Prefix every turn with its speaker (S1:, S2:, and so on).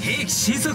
S1: 兵器神速